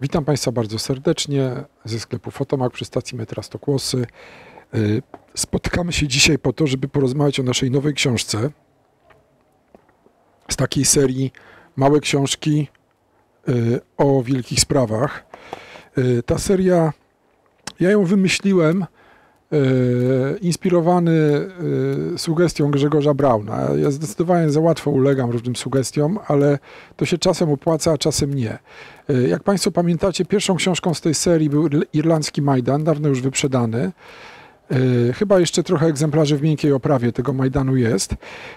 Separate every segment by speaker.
Speaker 1: Witam Państwa bardzo serdecznie ze sklepu Fotomak przy stacji metra Stokłosy. Y, spotykamy się dzisiaj po to, żeby porozmawiać o naszej nowej książce z takiej serii Małe książki y, o wielkich sprawach. Y, ta seria, ja ją wymyśliłem inspirowany sugestią Grzegorza Brauna. Ja zdecydowanie za łatwo ulegam różnym sugestiom, ale to się czasem opłaca, a czasem nie. Jak Państwo pamiętacie, pierwszą książką z tej serii był Irlandzki Majdan, dawno już wyprzedany. Chyba jeszcze trochę egzemplarzy w miękkiej oprawie tego Majdanu jest.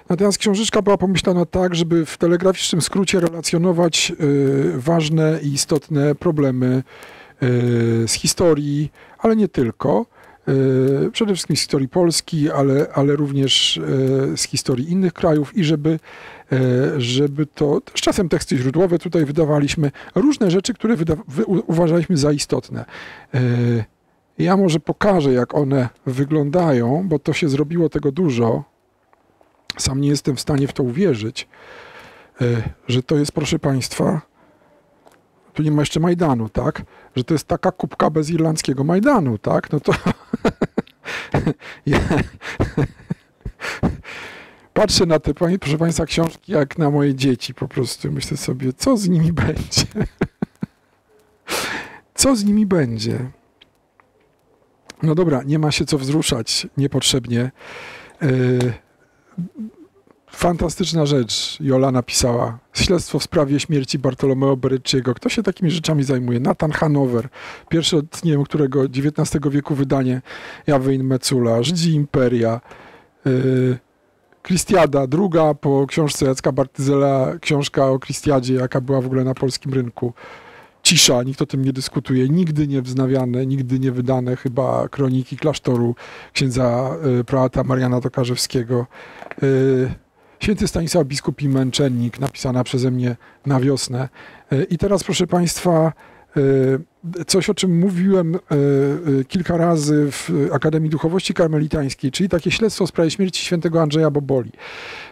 Speaker 1: Natomiast książeczka była pomyślana tak, żeby w telegraficznym skrócie relacjonować ważne i istotne problemy z historii, ale nie tylko. E, przede wszystkim z historii Polski, ale, ale również e, z historii innych krajów i żeby, e, żeby to, z czasem teksty źródłowe tutaj wydawaliśmy, różne rzeczy, które wyda- uważaliśmy za istotne. Ja może pokażę, jak one wyglądają, bo to się zrobiło tego dużo. Sam nie jestem w stanie w to uwierzyć, że to jest, proszę Państwa, tu nie ma jeszcze Majdanu, tak? Że to jest taka kubka bez irlandzkiego Majdanu, tak? No to... Patrzę na te, proszę Państwa, książki jak na moje dzieci po prostu. Myślę sobie, co z nimi będzie? co z nimi będzie? No dobra, nie ma się co wzruszać niepotrzebnie. Yy, Fantastyczna rzecz Jola napisała. Śledztwo w sprawie śmierci Bartolomeo Berecciego. Kto się takimi rzeczami zajmuje? Nathan Hanover, pierwsze od nie wiem, którego XIX wieku wydanie Jawein Mecula, Żydzi Imperia, yy, Kristiada, druga po książce Jacka Bartyzela, książka o Kristiadzie, jaka była w ogóle na polskim rynku. Cisza, nikt o tym nie dyskutuje, nigdy nie wznawiane, nigdy nie wydane chyba kroniki klasztoru księdza y, prałata Mariana Tokarzewskiego. Y, Święty Stanisław Biskup i Męczennik, napisana przeze mnie na wiosnę. E, I teraz, proszę Państwa, e, coś, o czym mówiłem e, kilka razy w Akademii Duchowości Karmelitańskiej, czyli takie śledztwo w sprawie śmierci świętego Andrzeja Boboli.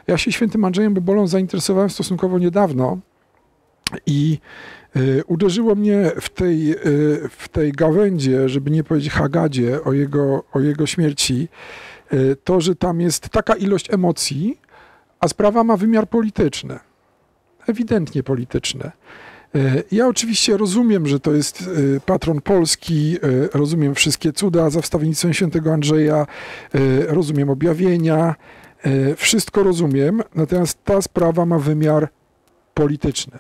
Speaker 1: Ja się świętym Andrzejem Bobolą zainteresowałem stosunkowo niedawno i uderzyło mnie w tej, w tej gawędzie, żeby nie powiedzieć hagadzie o jego, o jego śmierci, to, że tam jest taka ilość emocji, a sprawa ma wymiar polityczny, ewidentnie polityczny. E, ja oczywiście rozumiem, że to jest e, patron Polski, e, rozumiem wszystkie cuda za wstawiennictwem świętego Andrzeja, rozumiem objawienia, wszystko rozumiem, natomiast ta sprawa ma wymiar polityczny.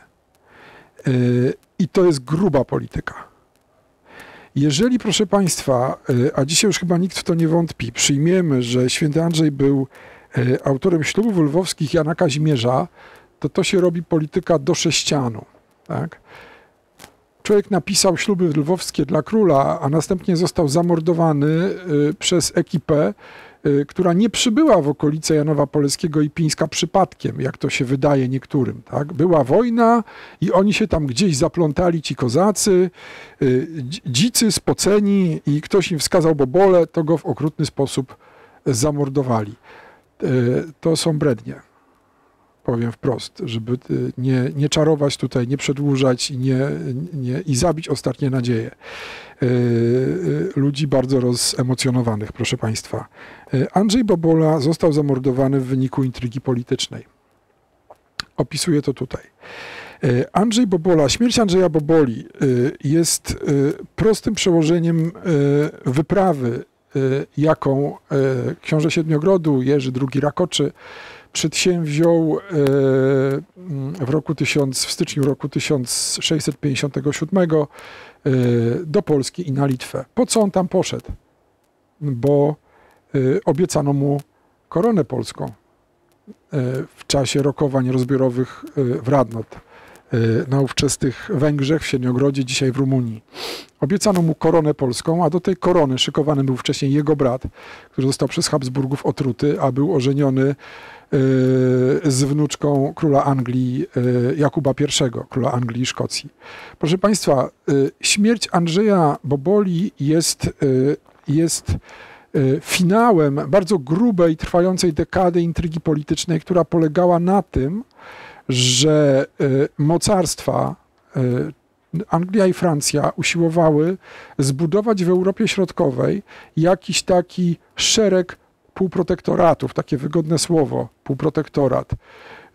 Speaker 1: I to jest gruba polityka. Jeżeli, proszę Państwa, a dzisiaj już chyba nikt w to nie wątpi, przyjmiemy, że święty Andrzej był autorem ślubów lwowskich Jana Kazimierza, to to się robi polityka do sześcianu. Tak? Człowiek napisał śluby lwowskie dla króla, a następnie został zamordowany e, przez ekipę, e, która nie przybyła w okolice Janowa Poleskiego i Pińska przypadkiem, jak to się wydaje niektórym. Tak? Była wojna i oni się tam gdzieś zaplątali, ci kozacy, dzicy, spoceni i ktoś im wskazał bobole, to go w okrutny sposób zamordowali. E, to są brednie. Powiem wprost, żeby e, nie, nie czarować tutaj, nie przedłużać i, nie, nie, i zabić ostatnie nadzieje e, ludzi bardzo rozemocjonowanych, proszę Państwa. Andrzej Bobola został zamordowany w wyniku intrygi politycznej. Opisuję to tutaj. Andrzej Bobola, śmierć Andrzeja Boboli jest prostym przełożeniem wyprawy jaką y, książę Siedmiogrodu, Jerzy II Rakoczy przedsięwziął y, w, roku 1000, w styczniu roku 1657 do Polski i na Litwę. Po co on tam poszedł? Bo obiecano mu koronę polską w czasie rokowań rozbiorowych w Radnot. Y, na ówczesnych Węgrzech, w Siedmiogrodzie, dzisiaj w Rumunii. Obiecano mu koronę polską, a do tej korony szykowany był wcześniej jego brat, który został przez Habsburgów otruty, a był ożeniony y, z wnuczką króla Anglii y, Jakuba I, króla Anglii i Szkocji. Proszę Państwa, śmierć Andrzeja Boboli jest, jest finałem bardzo grubej, trwającej dekady intrygi politycznej, która polegała na tym, że y, mocarstwa, y, Anglia i Francja usiłowały zbudować w Europie Środkowej jakiś taki szereg półprotektoratów, takie wygodne słowo, półprotektorat.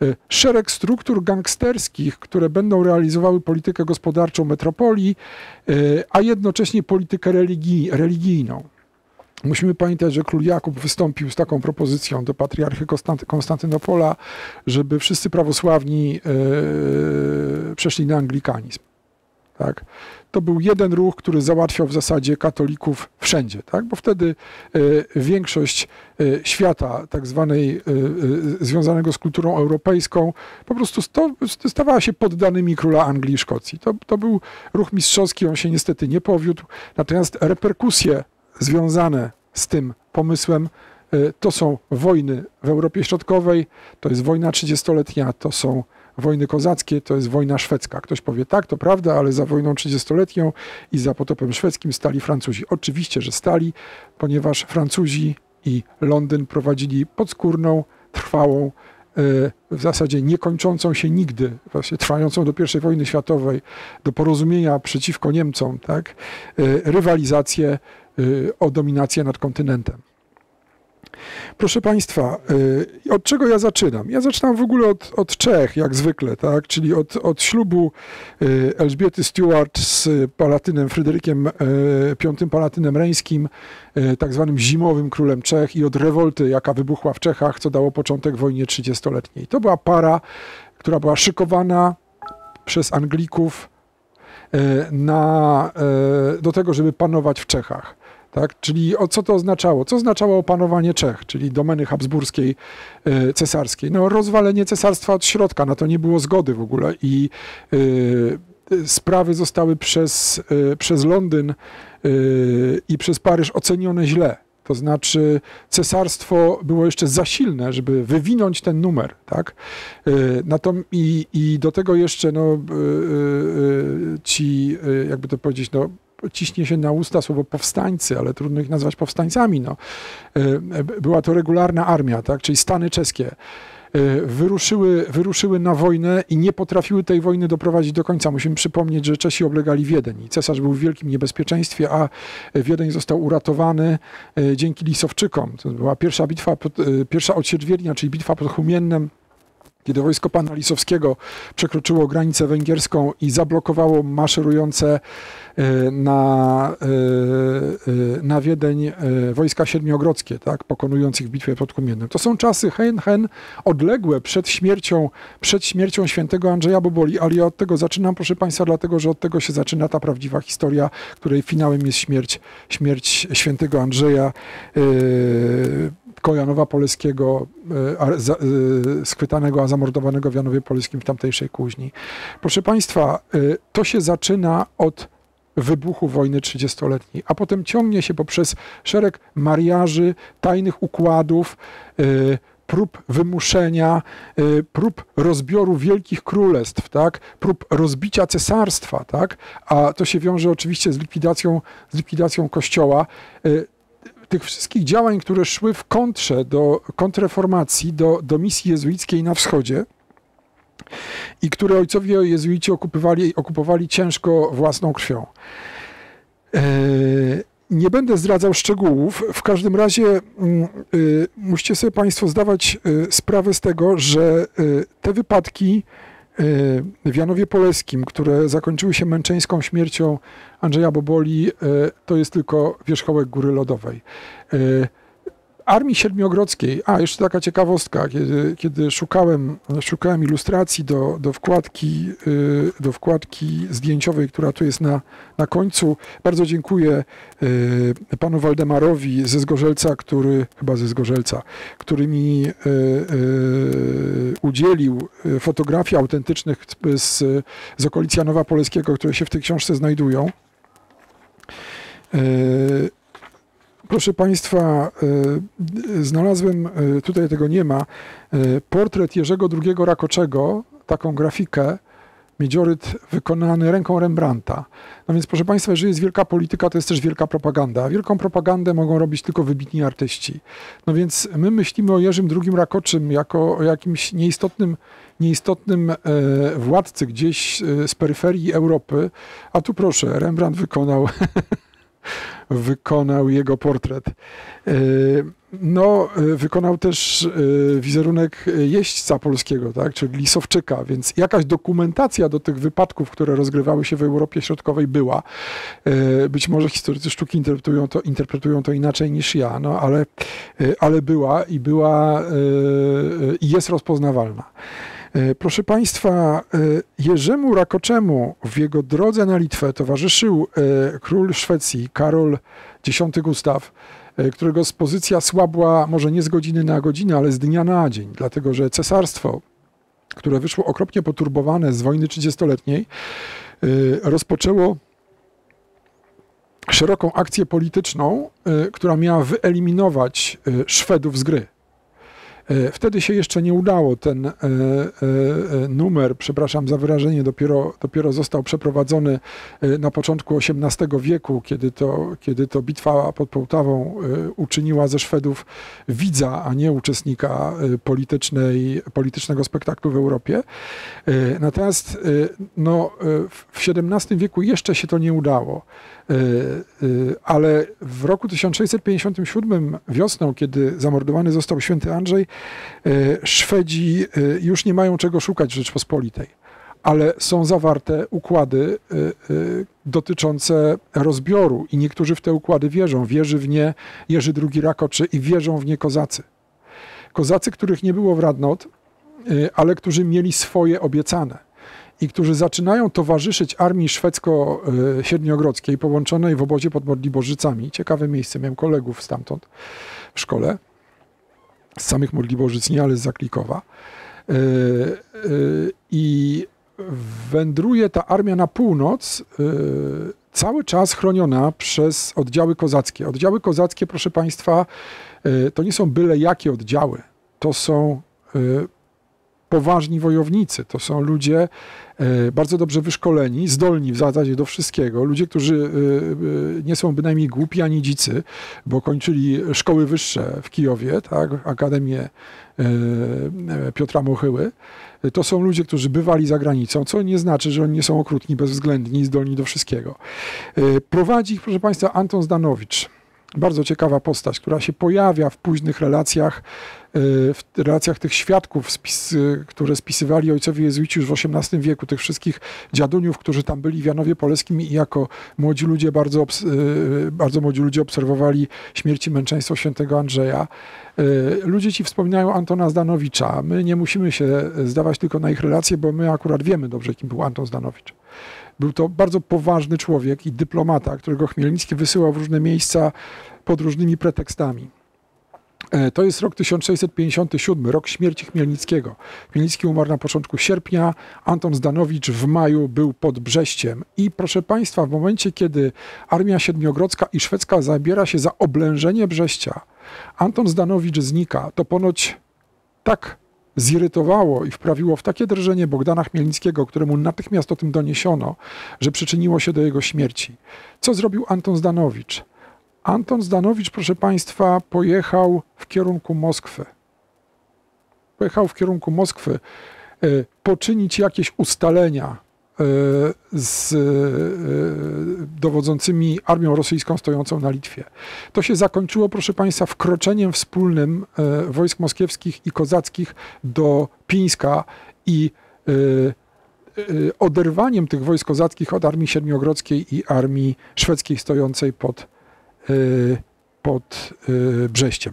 Speaker 1: Y, szereg struktur gangsterskich, które będą realizowały politykę gospodarczą metropolii, a jednocześnie politykę religii, religijną. Musimy pamiętać, że król Jakub wystąpił z taką propozycją do patriarchy Konstantynopola, żeby wszyscy prawosławni yy, przeszli na anglikanizm. Tak? To był jeden ruch, który załatwiał w zasadzie katolików wszędzie, tak? bo wtedy y, większość y, świata, tak zwanej y, związanego z kulturą europejską, po prostu sto, stawała się poddanymi króla Anglii i Szkocji. To, to był ruch mistrzowski, on się niestety nie powiódł, natomiast reperkusje związane z tym pomysłem to są wojny w Europie Środkowej, to jest wojna 30-letnia, to są wojny kozackie to jest wojna szwedzka. Ktoś powie, tak, to prawda, ale za wojną 30-letnią i za potopem szwedzkim stali Francuzi. Oczywiście, że stali, ponieważ Francuzi i Londyn prowadzili podskórną, trwałą, e, w zasadzie niekończącą się nigdy, właśnie trwającą do I wojny światowej, do porozumienia przeciwko Niemcom, tak, e, rywalizację e, o dominację nad kontynentem. Proszę Państwa, y, od czego ja zaczynam? Ja zaczynam w ogóle od, od Czech, jak zwykle, tak? czyli od, od ślubu y, Elżbiety Stuart z Palatynem Fryderykiem y, Palatynem Reńskim, tak zwanym zimowym królem Czech i od rewolty, jaka wybuchła w Czechach, co dało początek wojnie 30-letniej. To była para, która była szykowana przez Anglików na, do tego, żeby panować w Czechach. Tak? Czyli o co to oznaczało? Co oznaczało opanowanie Czech, czyli domeny habsburskiej, e, cesarskiej? No rozwalenie cesarstwa od środka, na to nie było zgody w ogóle i y, sprawy zostały przez, przez Londyn i przez Paryż ocenione źle. To znaczy cesarstwo było jeszcze za silne, żeby wywinąć ten numer, tak? i, I do tego jeszcze no, ci, jakby to powiedzieć, no, ciśnie się na usta słowo powstańcy, ale trudno ich nazwać powstańcami. No. E, była to regularna armia, tak? czyli Stany czeskie e, wyruszyły, wyruszyły na wojnę i nie potrafiły tej wojny doprowadzić do końca. Musimy przypomnieć, że Czesi oblegali Wiedeń i cesarz był w wielkim niebezpieczeństwie, a Wiedeń został uratowany e, dzięki Lisowczykom. To była pierwsza bitwa, pierwsza odsiecz Wiednia, czyli bitwa pod Humiennem kiedy wojsko pana Lisowskiego przekroczyło granicę węgierską i zablokowało maszerujące e, na, e, e, na Wiedeń wojska siedmiogrodzkie, tak, pokonujących w bitwie pod Kumieniem. To są czasy hen, hen odległe przed śmiercią, przed śmiercią świętego Andrzeja Boboli, ale ja od tego zaczynam, proszę Państwa, dlatego, że od tego się zaczyna ta prawdziwa historia, której finałem jest śmierć, śmierć świętego Andrzeja. Kojanowa Poleskiego, e, e, schwytanego, a zamordowanego w Janowie Polskim w tamtejszej kuźni. Proszę Państwa, e, to się zaczyna od wybuchu wojny 30-letniej, a potem ciągnie się poprzez szereg mariaży, tajnych układów, prób wymuszenia, prób rozbioru wielkich królestw, tak? prób rozbicia cesarstwa, tak? a to się wiąże oczywiście z likwidacją, z likwidacją kościoła tych wszystkich działań, które szły w kontrze do kontreformacji, do, do misji jezuickiej na wschodzie i które ojcowie jezuici okupowali, ciężko własną krwią. E, nie będę zdradzał szczegółów. W każdym razie mm, y, musicie sobie Państwo zdawać y, sprawę z tego, że y, te wypadki w Janowie Poleskim, które zakończyły się męczeńską śmiercią Andrzeja Boboli, e, to jest tylko wierzchołek góry lodowej. Armii Siedmiogrodzkiej, a jeszcze taka ciekawostka, kiedy, kiedy szukałem, szukałem ilustracji do, do, wkładki, y, do wkładki zdjęciowej, która tu jest na, na końcu, bardzo dziękuję y, panu Waldemarowi ze Zgorzelca, który, chyba ze Zgorzelca, który mi y, udzielił fotografii autentycznych z, z okolic Janowa Polskiego, które się w tej książce znajdują. Proszę Państwa, e, znalazłem, e, tutaj tego nie ma, e, portret Jerzego II Rakoczego, taką grafikę Miedzioryt wykonany ręką Rembrandta. No więc proszę Państwa, jeżeli jest wielka polityka, to jest też wielka propaganda. Wielką propagandę mogą robić tylko wybitni artyści. No więc my myślimy o Jerzym II Rakoczym jako o jakimś nieistotnym, nieistotnym e, władcy gdzieś e, z peryferii Europy, a tu proszę, Rembrandt wykonał wykonał jego portret. E, no, e, wykonał też e, wizerunek jeźdźca polskiego, tak, czyli Lisowczyka, więc jakaś dokumentacja do tych wypadków, które rozgrywały się w Europie Środkowej była. Być może historycy sztuki interpretują to, interpretują to inaczej niż ja, no, ale, ale była i była i jest rozpoznawalna. E, proszę Państwa, e, Jerzemu Rakoczemu w jego drodze na Litwę towarzyszył e, król Szwecji Karol X Gustaw, którego pozycja słabła może nie z godziny na godzinę, ale z dnia na dzień, dlatego że cesarstwo, które wyszło okropnie poturbowane z wojny 30-letniej, rozpoczęło szeroką akcję polityczną, która miała wyeliminować Szwedów z gry. E, wtedy się jeszcze nie udało. Ten e, e, numer, przepraszam za wyrażenie, dopiero, dopiero został przeprowadzony na początku XVIII wieku, kiedy to, kiedy to bitwa pod Połtawą uczyniła ze Szwedów widza, a nie uczestnika politycznej, politycznego spektaklu w Europie. Natomiast no, w XVII wieku jeszcze się to nie udało. Ale w roku 1657 wiosną, kiedy zamordowany został święty Andrzej, Szwedzi e, już nie mają czego szukać w Rzeczpospolitej, ale są zawarte układy e, dotyczące rozbioru i niektórzy w te układy wierzą. Wierzy w nie Jerzy II Rakoczy i wierzą w nie kozacy. Kozacy, których nie było w Radnot, ale którzy mieli swoje obiecane i którzy zaczynają towarzyszyć armii szwedzko-siedmiogrodzkiej połączonej w obozie pod Modliborzycami. Ciekawe miejsce, miałem kolegów stamtąd w szkole z samych Modliborzyc, nie, ale z Zaklikowa. E, e, I wędruje ta armia na północ, e, cały czas chroniona przez oddziały kozackie. Oddziały kozackie, proszę Państwa, to nie są byle jakie oddziały. To są poważni wojownicy. To są ludzie e, bardzo dobrze wyszkoleni, zdolni w zasadzie do wszystkiego. Ludzie, którzy e, e, nie są bynajmniej głupi ani dzicy, bo kończyli szkoły wyższe w Kijowie, tak, Akademię Piotra Mochyły. To są ludzie, którzy bywali za granicą, co nie znaczy, że oni nie są okrutni, bezwzględni zdolni do wszystkiego. Prowadzi ich, proszę Państwa, Anton Zdanowicz bardzo ciekawa postać, która się pojawia w późnych relacjach, y, w relacjach tych świadków, które spisywali ojcowie jezuici już w XVIII wieku, tych wszystkich dziaduniów, którzy tam byli w Janowie Polskim i jako młodzi ludzie bardzo, y, bardzo młodzi ludzie obserwowali śmierć i męczeństwo świętego Andrzeja. Y, ludzie ci wspominają Antona Zdanowicza. My nie musimy się zdawać tylko na ich relacje, bo my akurat wiemy dobrze, kim był Anton Zdanowicz. Był to bardzo poważny człowiek i dyplomata, którego Chmielnicki wysyłał w różne miejsca pod różnymi pretekstami. E, to jest rok 1657, rok śmierci Chmielnickiego. Chmielnicki umarł na początku sierpnia, Anton Zdanowicz w maju był pod Brześciem. I proszę Państwa, w momencie, kiedy armia siedmiogrodzka i szwedzka zabiera się za oblężenie Brześcia, Anton Zdanowicz znika. To ponoć tak zirytowało i wprawiło w takie drżenie Bogdana Chmielnickiego, któremu natychmiast o tym doniesiono, że przyczyniło się do jego śmierci. Co zrobił Anton Zdanowicz? Anton Zdanowicz, proszę Państwa, pojechał w kierunku Moskwy. Pojechał w kierunku Moskwy e, poczynić jakieś ustalenia z e, dowodzącymi armią rosyjską stojącą na Litwie. To się zakończyło, proszę Państwa, wkroczeniem wspólnym wojsk moskiewskich i kozackich do Pińska i oderwaniem tych wojsk kozackich od armii siedmiogrodzkiej i armii szwedzkiej stojącej pod pod Brześciem.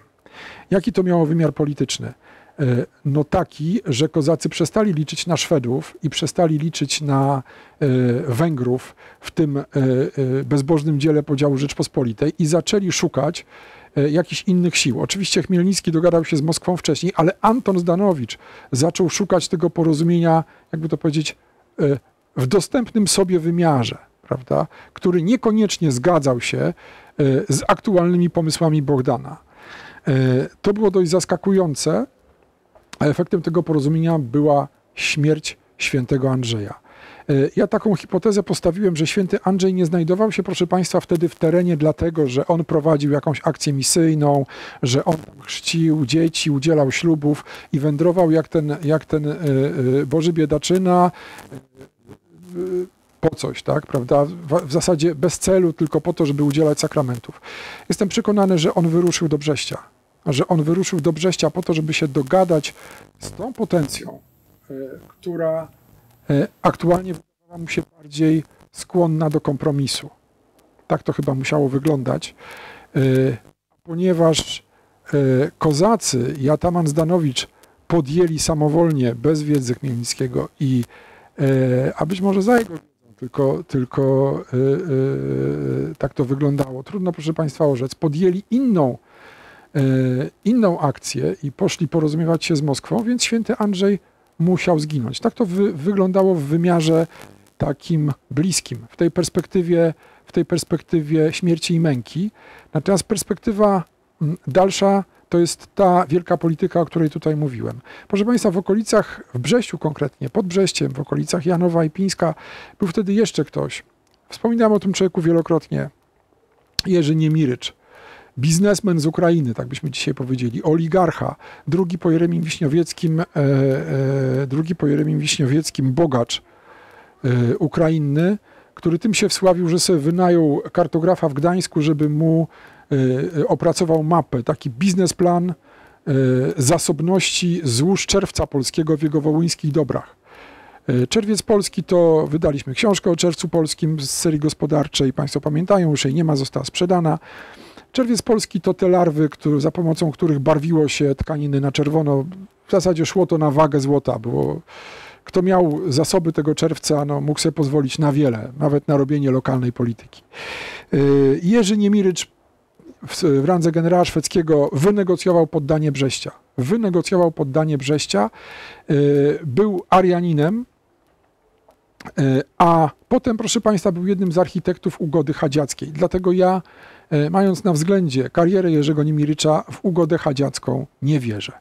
Speaker 1: Jaki to miało wymiar polityczny? Y, no taki, że kozacy przestali liczyć na Szwedów i przestali liczyć na Węgrów w tym bezbożnym dziele podziału Rzeczpospolitej i zaczęli szukać jakichś innych sił. Oczywiście Chmielnicki dogadał się z Moskwą wcześniej, ale Anton Zdanowicz zaczął szukać tego porozumienia, jakby to powiedzieć, w dostępnym sobie wymiarze, prawda, który niekoniecznie zgadzał się E, z aktualnymi pomysłami Bogdana. E, to było dość zaskakujące, a efektem tego porozumienia była śmierć świętego Andrzeja. Ja taką hipotezę postawiłem, że święty Andrzej nie znajdował się, proszę Państwa, wtedy w terenie, dlatego że on prowadził jakąś akcję misyjną, że on chrzcił dzieci, udzielał ślubów i wędrował jak ten, jak ten Boży biedaczyna po coś, tak, prawda? W, zasadzie bez celu, tylko po to, żeby udzielać sakramentów. Jestem przekonany, że on wyruszył do Brześcia, że on wyruszył do Brześcia po to, żeby się dogadać z tą potencją, e, która e, aktualnie wydawała mu się bardziej skłonna do kompromisu. Tak to chyba musiało wyglądać, e, ponieważ kozacy i Ataman Zdanowicz podjęli samowolnie, bez wiedzy Chmielnickiego i a być może za jego tylko, tylko tak to wyglądało. Trudno, proszę Państwa, orzec. Podjęli inną, inną akcję i poszli porozumiewać się z Moskwą, więc święty Andrzej musiał zginąć. Tak to wy, wyglądało w wymiarze takim bliskim, w tej perspektywie, w tej perspektywie śmierci i męki. Natomiast perspektywa dalsza to jest ta wielka polityka, o której tutaj mówiłem. Proszę Państwa, w okolicach, w Brześciu konkretnie, pod Brześciem, w okolicach Janowa i Pińska, był wtedy jeszcze ktoś. Wspominałem o tym człowieku wielokrotnie. Jerzy Niemirycz, biznesmen z Ukrainy, tak byśmy dzisiaj powiedzieli, oligarcha, drugi po Jeremim Wiśniowieckim, e, e, drugi po Jeremim Wiśniowieckim bogacz e, ukrainny, który tym się wsławił, że sobie wynajął kartografa w Gdańsku, żeby mu Y, opracował mapę, taki biznesplan y, zasobności złóż czerwca polskiego w jego wołyńskich dobrach. Czerwiec Polski to wydaliśmy książkę o czerwcu polskim z serii gospodarczej. Państwo pamiętają, już jej nie ma, została sprzedana. Czerwiec Polski to te larwy, za pomocą których barwiło się tkaniny na czerwono. W zasadzie szło to na wagę złota. Było, kto miał zasoby tego czerwca, no, mógł sobie pozwolić na wiele, nawet na robienie lokalnej polityki. Jerzy Niemirycz w, randze generała szwedzkiego wynegocjował poddanie Brześcia. Wynegocjował poddanie Brześcia, y, był Arianinem, y, a potem, proszę Państwa, był jednym z architektów ugody chadziackiej. Dlatego ja, y, mając na względzie karierę Jerzego Niemirycza, w ugodę chadziacką nie wierzę.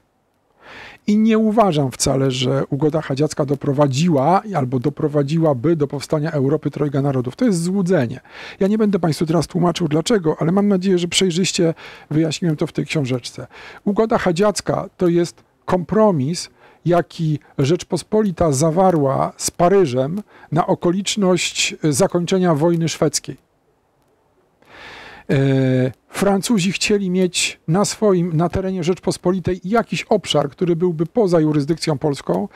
Speaker 1: I nie uważam wcale, że ugoda chadziacka doprowadziła albo doprowadziłaby do powstania Europy Trojga Narodów. To jest złudzenie. Ja nie będę Państwu teraz tłumaczył dlaczego, ale mam nadzieję, że przejrzyście wyjaśniłem to w tej książeczce. Ugoda chadziacka to jest kompromis, jaki Rzeczpospolita zawarła z Paryżem na okoliczność zakończenia wojny szwedzkiej. E, Francuzi chcieli mieć na swoim, na terenie Rzeczpospolitej jakiś obszar, który byłby poza jurysdykcją polską,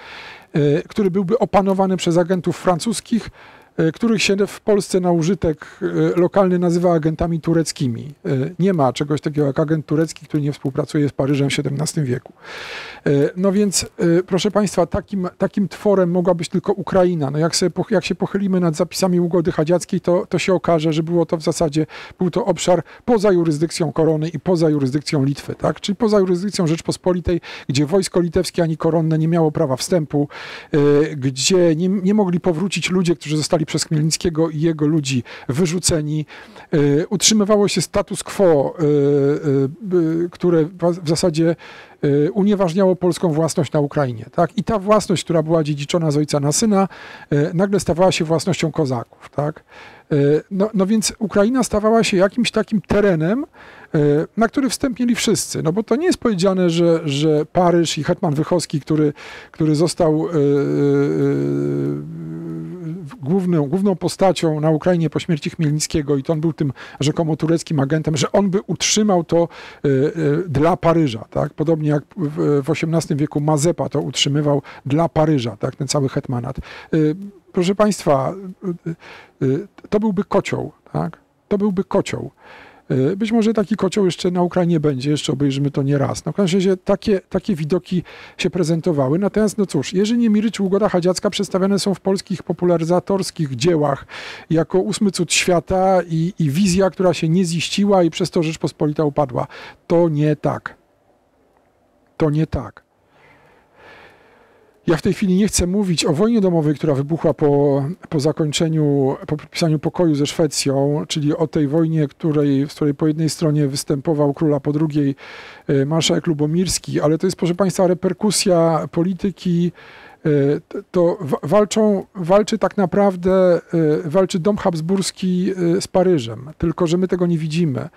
Speaker 1: e, który byłby opanowany przez agentów francuskich, których się w Polsce na użytek e, lokalny nazywa agentami tureckimi. E, nie ma czegoś takiego jak agent turecki, który nie współpracuje z Paryżem w XVII wieku. No więc, proszę Państwa, takim, takim tworem mogła być tylko Ukraina. No jak, sobie, jak się pochylimy nad zapisami ugody chadziackiej, to, to się okaże, że było to w zasadzie, był to obszar poza jurysdykcją korony i poza jurysdykcją Litwy, tak? czyli poza jurysdykcją Rzeczpospolitej, gdzie wojsko litewskie ani koronne nie miało prawa wstępu, gdzie nie, nie mogli powrócić ludzie, którzy zostali przez Chmielnickiego i jego ludzi wyrzuceni. E, utrzymywało się status quo, e, e, które w zasadzie unieważniało polską własność na Ukrainie. Tak? I ta własność, która była dziedziczona z ojca na syna, nagle stawała się własnością kozaków. Tak? No, no więc Ukraina stawała się jakimś takim terenem, na który wstęp mieli wszyscy. No bo to nie jest powiedziane, że, że Paryż i Hetman Wychowski, który, który został główną, główną postacią na Ukrainie po śmierci Chmielnickiego i to on był tym rzekomo tureckim agentem, że on by utrzymał to y, y, dla Paryża. Tak? Podobnie jak w, XVIII wieku Mazepa to utrzymywał dla Paryża, tak? ten cały hetmanat. Y, proszę Państwa, to byłby kocioł. Tak? To byłby kocioł. E, być może taki kocioł jeszcze na Ukrainie będzie, jeszcze obejrzymy to nie raz. No w każdym razie takie, takie widoki się prezentowały. Natomiast no cóż, Jerzy Niemirycz i Ugoda Chadziacka przedstawiane są w polskich popularyzatorskich dziełach jako ósmy cud świata i, i wizja, która się nie ziściła i przez to Rzeczpospolita upadła. To nie tak. To nie tak. Ja w tej chwili nie chcę mówić o wojnie domowej, która wybuchła po, po zakończeniu, po podpisaniu pokoju ze Szwecją, czyli o tej wojnie, której, w której po jednej stronie występował król, a po drugiej e, marszałek Lubomirski, ale to jest, proszę Państwa, reperkusja polityki. To walczą, walczy tak naprawdę, walczy dom habsburski z Paryżem, tylko że my tego nie widzimy.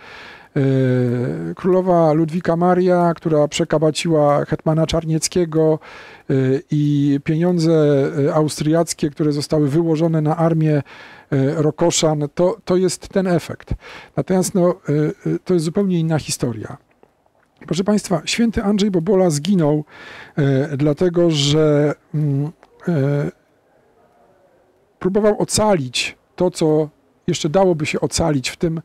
Speaker 1: Królowa Ludwika Maria, która przekabaciła hetmana Czarnieckiego i pieniądze austriackie, które zostały wyłożone na armię Rokoszan, to, to jest ten efekt. Natomiast no, to jest zupełnie inna historia. Proszę Państwa, święty Andrzej Bobola zginął e, dlatego, że mm, e, próbował ocalić to, co jeszcze dałoby się ocalić w tym e,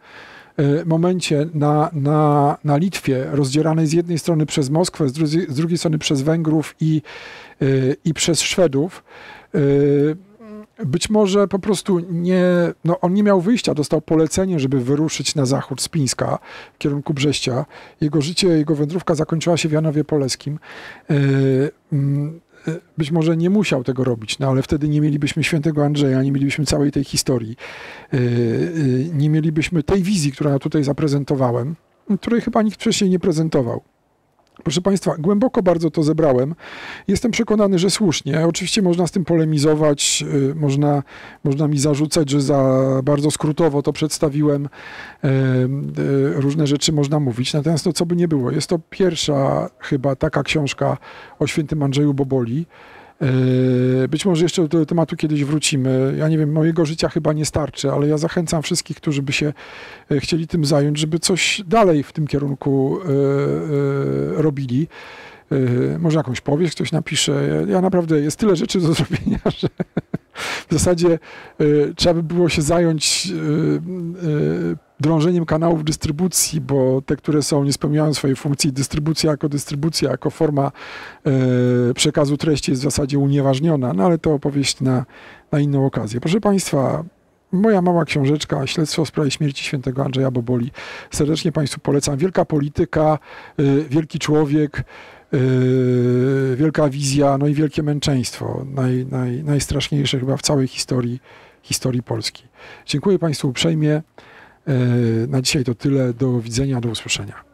Speaker 1: momencie na, na, na Litwie, rozdzieranej z jednej strony przez Moskwę, z drugiej, z drugiej strony przez Węgrów i, e, i przez Szwedów. E, być może po prostu nie, no on nie miał wyjścia, dostał polecenie, żeby wyruszyć na zachód z Pińska w kierunku Brześcia. Jego życie, jego wędrówka zakończyła się w Janowie Poleskim. Być może nie musiał tego robić, no ale wtedy nie mielibyśmy świętego Andrzeja, nie mielibyśmy całej tej historii, e, nie mielibyśmy tej wizji, którą ja tutaj zaprezentowałem, której chyba nikt wcześniej nie prezentował. Proszę Państwa, głęboko bardzo to zebrałem. Jestem przekonany, że słusznie. Oczywiście można z tym polemizować, y, można, można mi zarzucać, że za bardzo skrótowo to przedstawiłem. Y, y, różne rzeczy można mówić. Natomiast to, co by nie było, jest to pierwsza chyba taka książka o świętym Andrzeju Boboli. Yy, być może jeszcze do tematu kiedyś wrócimy. Ja nie wiem, mojego życia chyba nie starczy, ale ja zachęcam wszystkich, którzy by się e, chcieli tym zająć, żeby coś dalej w tym kierunku e, e, robili. Może jakąś powieść ktoś napisze. Ja naprawdę jest tyle rzeczy do zrobienia, że w zasadzie trzeba by było się zająć drążeniem kanałów dystrybucji, bo te, które są, nie spełniają swojej funkcji. Dystrybucja jako dystrybucja, jako forma e, przekazu treści jest w zasadzie unieważniona, no ale to opowieść na, na inną okazję. Proszę Państwa, moja mała książeczka, Śledztwo w sprawie śmierci świętego Andrzeja Boboli. Serdecznie Państwu polecam. Wielka polityka, e, wielki człowiek, wielka wizja, no i wielkie męczeństwo. Naj, naj, najstraszniejsze chyba w całej historii, historii Polski. Dziękuję Państwu uprzejmie. E, na dzisiaj to tyle. Do widzenia, do usłyszenia.